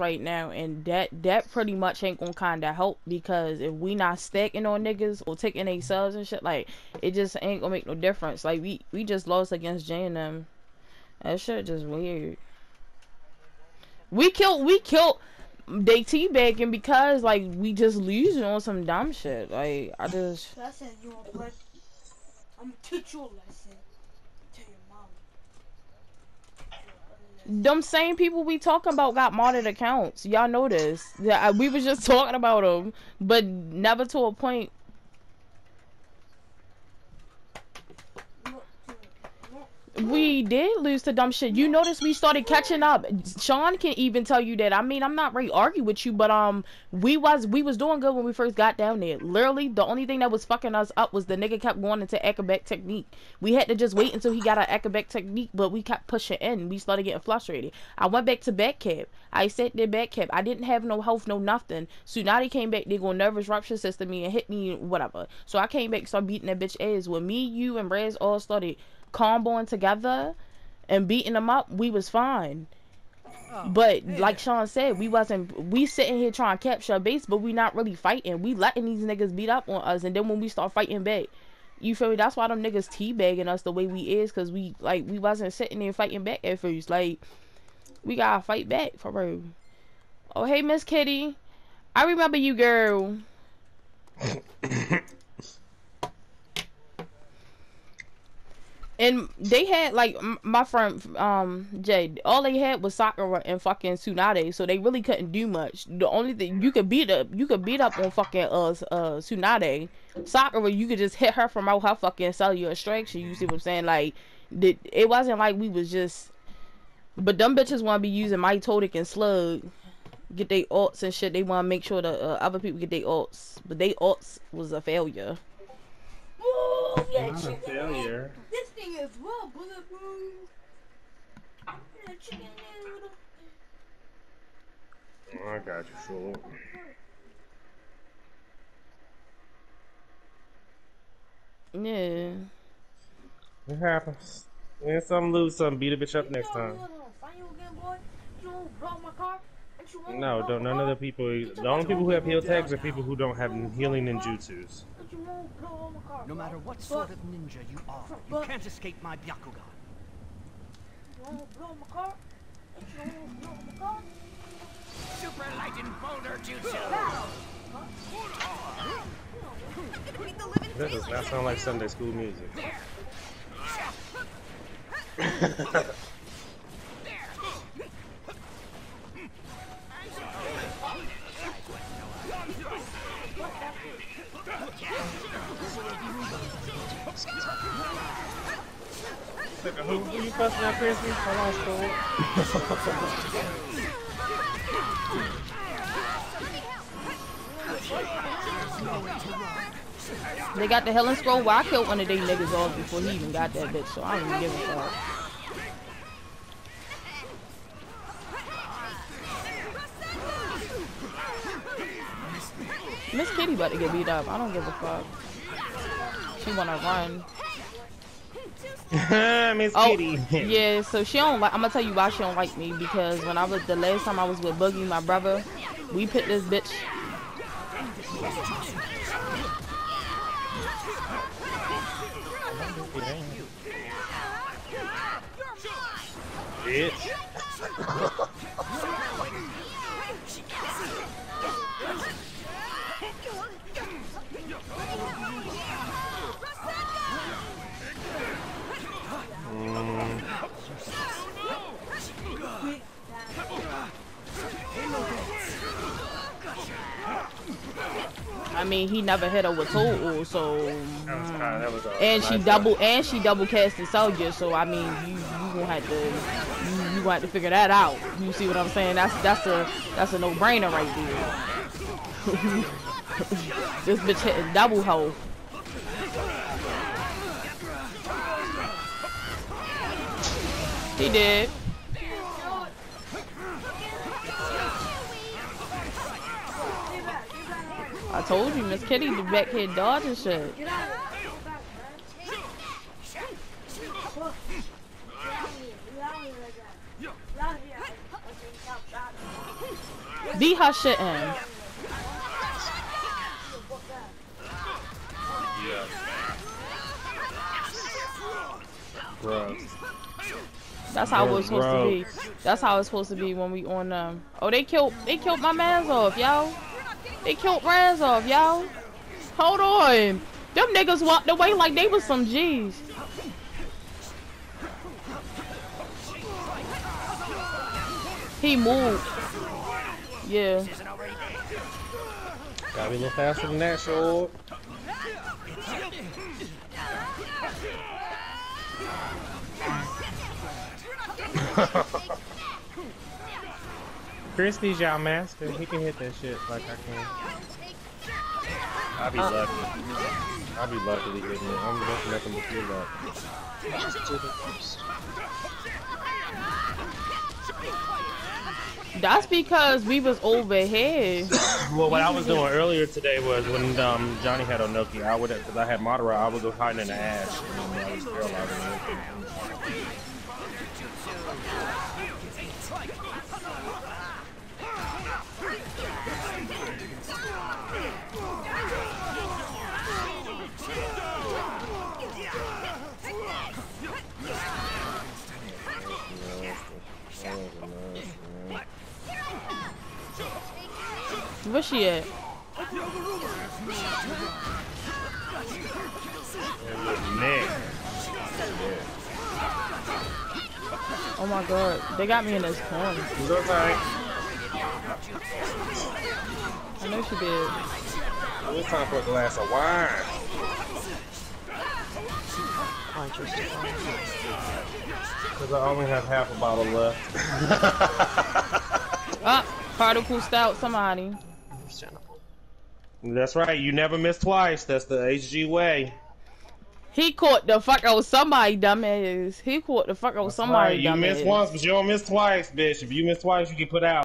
right now and that that pretty much ain't gonna kinda help because if we not stacking on niggas or taking a subs and shit like it just ain't gonna make no difference like we we just lost against J and M. that shit just weird we killed we killed they teabagging because like we just losing on some dumb shit like I just it, you want play? I'm teach you a lesson. Them same people we talking about got modded accounts. Y'all know this. Yeah, we was just talking about them, but never to a point. We did lose to dumb shit. You notice we started catching up. Sean can even tell you that. I mean, I'm not really argue with you, but um, we was we was doing good when we first got down there. Literally, the only thing that was fucking us up was the nigga kept going into acrobatic technique. We had to just wait until he got our acrobatic technique, but we kept pushing in. We started getting frustrated. I went back to back cap. I sat there back cap. I didn't have no health, no nothing. Tsunade came back. They go nervous rupture system me and hit me, whatever. So I came back, started beating that bitch ass. When me, you, and Raz all started comboing together and beating them up, we was fine. But like Sean said, we wasn't we sitting here trying to capture a base, but we not really fighting. We letting these niggas beat up on us, and then when we start fighting back, you feel me? That's why them niggas teabagging us the way we is, cause we like we wasn't sitting there fighting back at first. Like we gotta fight back for real. Oh hey Miss Kitty, I remember you, girl. And they had like m- my friend um Jay. All they had was Sakura and fucking Tsunade, so they really couldn't do much. The only thing you could beat up, you could beat up on fucking uh uh Tsunade. Sakura, you could just hit her from out her fucking cellular extraction. You see what I'm saying? Like, the, it wasn't like we was just. But them bitches want to be using Mitotic and Slug, get they alts and shit. They want to make sure the uh, other people get their alts, but they alts was a failure. Move that Not a chicken failure. Head. This thing is well bulletproof. Yeah, chicken noodle. Oh, I got you, fool. Yeah. It happens. Win some, lose some. Beat a bitch up next You know time. I'm gonna find you again, boy. Don't blow car. Ain't you wanna No, don't. None of the people. The only people who have heal tags are people who don't have healing ninjutsus. Ain't you wanna blow my car, No matter what sort of ninja you are, you can't escape my Byakugan. You wanna blow my car? Ain't you wanna blow my car? Super light and boulder jutsu! That does not sound like Sunday school music. you fussing at, Chrissy? Hold on, school. They got the Helen scroll. Well, I killed one of they niggas off before he even got that bitch, so I don't even give a fuck. Miss Kitty about to get beat up. I don't give a fuck. She wanna run. Miss Oh, Kitty. yeah. So she don't like. I'm gonna tell you why she don't like me because when I was the last time I was with Boogie, my brother, we put this bitch. Bitch. Mean, he never hit her with total, so. that was that And she double and she double casted soldier, so I mean you you gonna have to you, you gonna have to figure that out. You see what I'm saying? That's that's a that's a no brainer right there. this bitch hitting double hoe. He did. I told you, Miss Kitty, the back here dodging shit. Get out of here. Go back, man. Look. Get out of here. Get out of here like that. Get out of here. I- I think I'm shot. Be her shit in. That's how it was Bro, supposed to be. That's how it's supposed to be when we on um. Oh, they killed. They killed my man's off, yo. They killed Raz off, yo. Hold on. Them niggas walked away like they was some G's. He moved. Yeah. Gotta be a little faster than that, sure. Christy's y'all master. He can hit that shit like I can. I'll be lucky. I'll be lucky to get it. I'm just nothing but good luck. Just do the. That's because we was over here. Well, what I was doing earlier today was when um, Johnny had Onoki, I would because I had Madara, I was hiding in the ash. And I was paralyzing him. Where she at? Oh my god. They got me in this corner. It's okay. I know she did. It's time for a glass of wine. Because I only have half a bottle left. Ah, particle stout somebody. That's right. You never miss twice. That's the HG way. He caught the fuck out somebody, dumbass. He caught the fuck out somebody, right. You dumbass. miss once, but you don't miss twice, bitch. If you miss twice, you get put out.